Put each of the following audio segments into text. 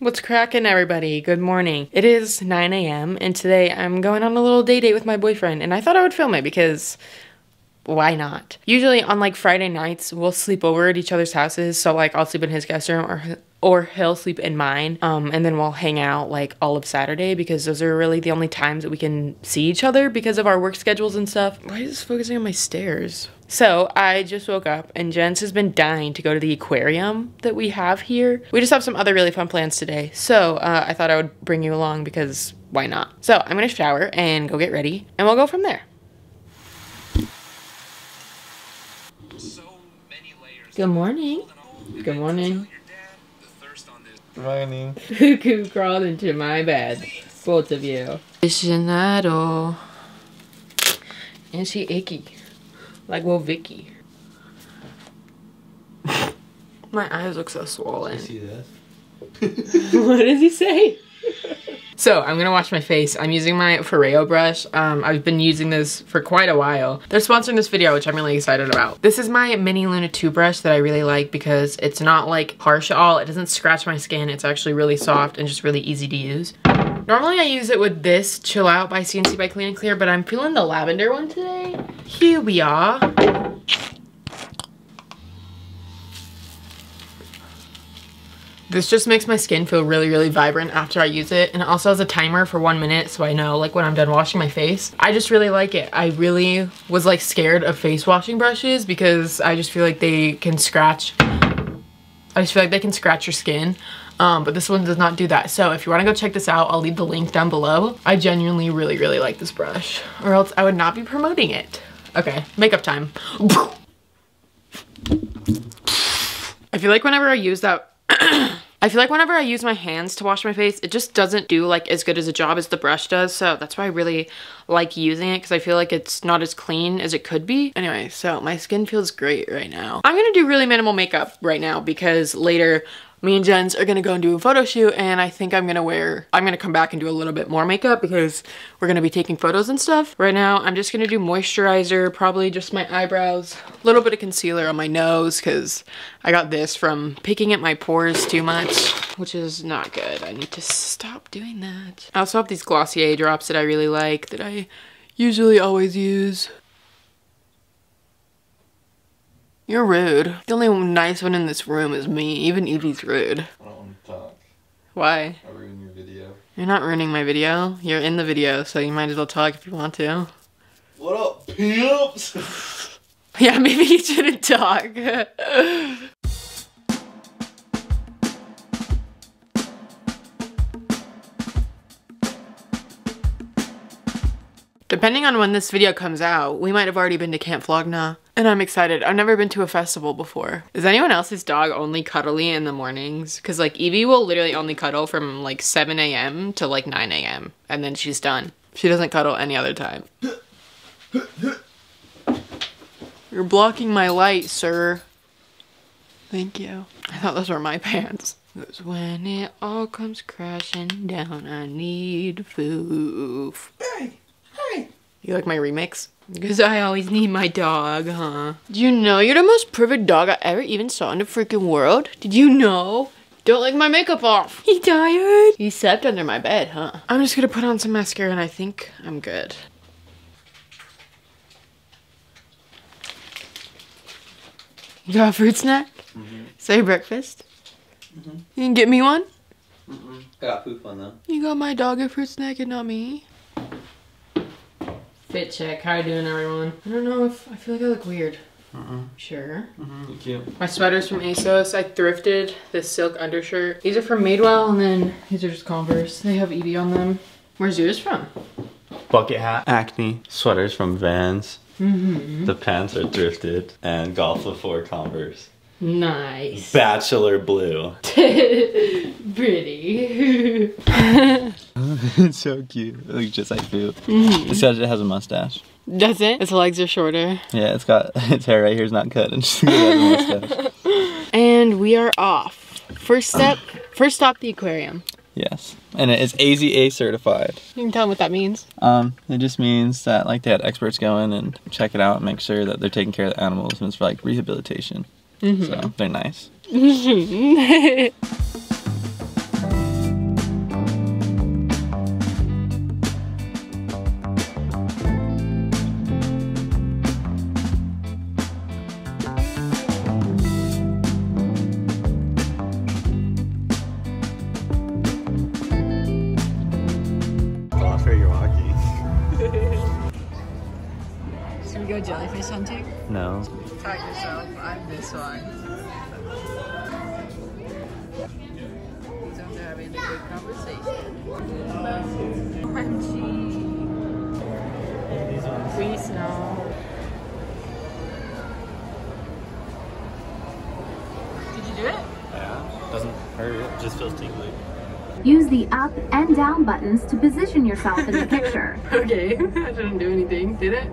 What's cracking, everybody? Good morning. It is 9 a.m., and today I'm going on a little day date with my boyfriend, and I thought I would film it because why not? Usually on like Friday nights, we'll sleep over at each other's houses. So like I'll sleep in his guest room or or he'll sleep in mine. Um, and then we'll hang out like all of Saturday because those are really the only times that we can see each other because of our work schedules and stuff. Why is this focusing on my stairs? So I just woke up and Jens has been dying to go to the aquarium that we have here. We just have some other really fun plans today. So uh, I thought I would bring you along because why not? So I'm gonna shower and go get ready and we'll go from there. Good morning. Good morning. Morning. Cuckoo crawled into my bed. Both of you. Aficionado. And she icky. Like well Vicky. my eyes look so swollen. See this? what does he say? So I'm gonna wash my face. I'm using my Foreo brush. Um, I've been using this for quite a while. They're sponsoring this video, which I'm really excited about. This is my mini Luna 2 brush that I really like because it's not like harsh at all. It doesn't scratch my skin. It's actually really soft and just really easy to use. Normally I use it with this Chill Out by CNC by Clean and Clear, but I'm feeling the lavender one today. Here we are. This just makes my skin feel really, really vibrant after I use it. And it also has a timer for one minute so I know like when I'm done washing my face. I just really like it. I really was like scared of face washing brushes because I just feel like they can scratch. I just feel like they can scratch your skin. Um, but this one does not do that. So if you wanna go check this out, I'll leave the link down below. I genuinely really, really like this brush or else I would not be promoting it. Okay, makeup time. I feel like whenever I use that I feel like whenever I use my hands to wash my face, it just doesn't do like as good as a job as the brush does. So that's why I really like using it because I feel like it's not as clean as it could be. Anyway, so my skin feels great right now. I'm gonna do really minimal makeup right now because later me and Jens are gonna go and do a photo shoot and I think I'm gonna wear, I'm gonna come back and do a little bit more makeup because we're gonna be taking photos and stuff. Right now, I'm just gonna do moisturizer, probably just my eyebrows, a little bit of concealer on my nose because I got this from picking at my pores too much, which is not good. I need to stop doing that. I also have these Glossier drops that I really like that I usually always use. You're rude. The only nice one in this room is me. Even Evie's rude. I don't want to talk. Why? I ruined your video. You're not ruining my video. You're in the video, so you might as well talk if you want to. What up, pimps? Yeah, maybe you shouldn't talk. Depending on when this video comes out, we might have already been to Camp Flog Gnaw. And I'm excited. I've never been to a festival before. Is anyone else's dog only cuddly in the mornings? Because like Evie will literally only cuddle from like 7 a.m. to like 9 a.m. And then she's done. She doesn't cuddle any other time. You're blocking my light, sir. Thank you. I thought those were my pants. Cause when it all comes crashing down, I need food. Hey, hey. You like my remix? Because I always need my dog, huh? Do you know you're the most perfect dog I ever even saw in the freaking world? Did you know? Don't like my makeup off. He tired? He slept under my bed, huh? I'm just gonna put on some mascara and I think I'm good. You got a fruit snack? Mm-hmm. Say breakfast? Mhm. You can get me one? Mm-mm. I got poop on though. You got my dog a fruit snack and not me? Fit check. How you doing, everyone? I don't know if I feel like I look weird. Mm-mm. Sure. Mm-hmm. You cute. My sweater's from ASOS. I thrifted this silk undershirt. These are from Madewell, and then these are just Converse. They have Evie on them. Where's yours from? Bucket hat. Acne. Sweaters from Vans. Mm-hmm. The pants are thrifted. And Golf le Fleur Converse. Nice. Bachelor blue. Pretty. it's so cute. It looks just like poop. Mhm. This guy has a mustache. Does it? Its legs are shorter. Yeah, it's got its hair right here is not cut and just has a mustache. And we are off. First step, first stop the aquarium. Yes. And it is AZA certified. You can tell them what that means. Um, it just means that like they had experts go in and check it out and make sure that they're taking care of the animals and it's for like rehabilitation. Mhm. So they're nice. go jellyfish hunting? No. Tag yourself. I'm this one. These ones are having a good conversation. OMG. We snow. Did you do it? Yeah. Doesn't hurt. It just feels tingly. Use the up and down buttons to position yourself in the picture. Okay. I didn't do anything, did it?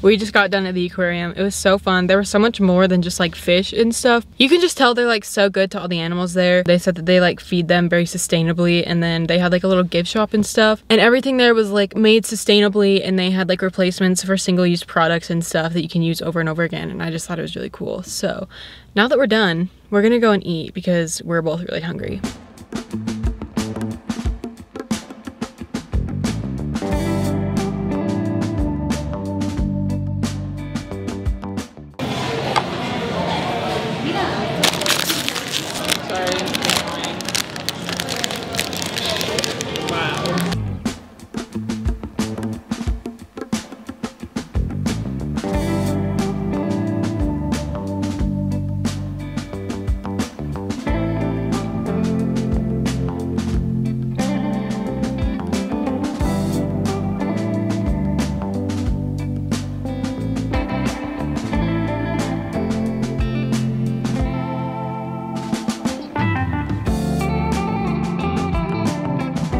We just got done at the aquarium. It was so fun. There was so much more than just like fish and stuff. You can just tell they're like so good to all the animals there. They said that they like feed them very sustainably and then they had like a little gift shop and stuff. And everything there was like made sustainably and they had like replacements for single use products and stuff that you can use over and over again. And I just thought it was really cool. So now that we're done, we're gonna go and eat because we're both really hungry.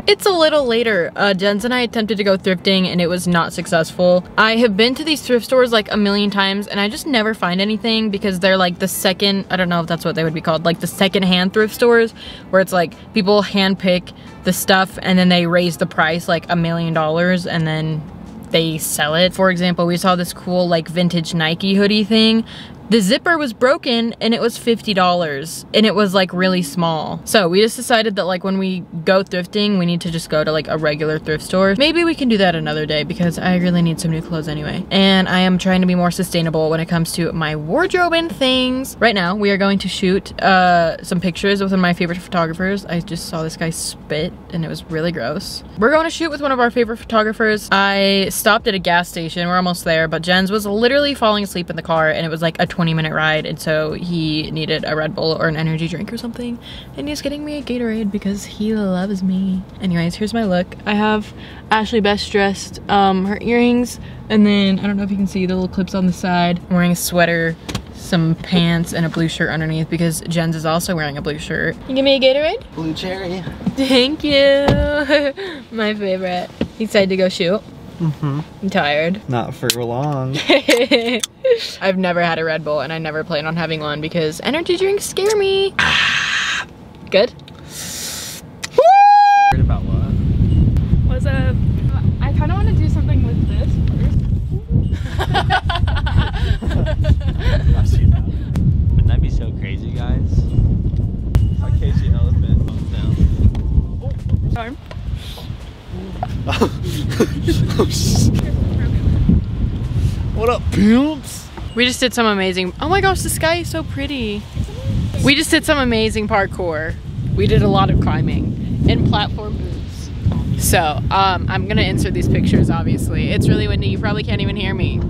It's a little later. Uh, Jens and I attempted to go thrifting and it was not successful. I have been to these thrift stores like a million times and I just never find anything because they're like the second, I don't know if that's what they would be called, like the second hand thrift stores where it's like people hand pick the stuff and then they raise the price like a million dollars and then they sell it. For example, we saw this cool like vintage Nike hoodie thing. The zipper was broken and it was $50 and it was like really small. So we just decided that like when we go thrifting, we need to just go to like a regular thrift store. Maybe we can do that another day because I really need some new clothes anyway. And I am trying to be more sustainable when it comes to my wardrobe and things. Right now, we are going to shoot uh, some pictures with one of my favorite photographers. I just saw this guy spit and it was really gross. We're going to shoot with one of our favorite photographers. I stopped at a gas station. We're almost there, but Jens was literally falling asleep in the car and it was like a 20 minute ride and so he needed a Red Bull or an energy drink or something and he's getting me a Gatorade because he loves me. Anyways, here's my look. I have Ashley best dressed, um, her earrings and then I don't know if you can see the little clips on the side. I'm wearing a sweater, some pants and a blue shirt underneath because Jens is also wearing a blue shirt. You give me a Gatorade? Blue cherry. Thank you. my favorite. You excited to go shoot? Mm-hmm. I'm tired. Not for long. I've never had a Red Bull and I never plan on having one because energy drinks scare me. Good? Heard about what? was a I kind of want to do something with this I've seen that. Wouldn't that be so crazy, guys? My Casey elephant thumbs down. Oh, first. What up, pimps? We just did some amazing. Oh my gosh, the sky is so pretty. We just did some amazing parkour. We did a lot of climbing in platform boots. So, um, I'm gonna insert these pictures obviously. It's really windy, you probably can't even hear me.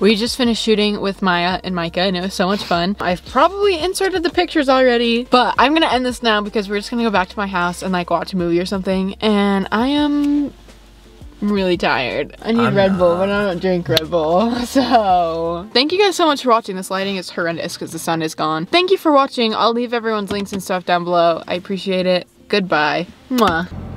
We just finished shooting with Maiya and Micah and it was so much fun. I've probably inserted the pictures already, but I'm gonna end this now because we're just gonna go back to my house and like watch a movie or something. And I am really tired. I need I'm Red Bull, but I don't drink Red Bull. So, thank you guys so much for watching. This lighting is horrendous because the sun is gone. Thank you for watching. I'll leave everyone's links and stuff down below. I appreciate it. Goodbye. Mwah.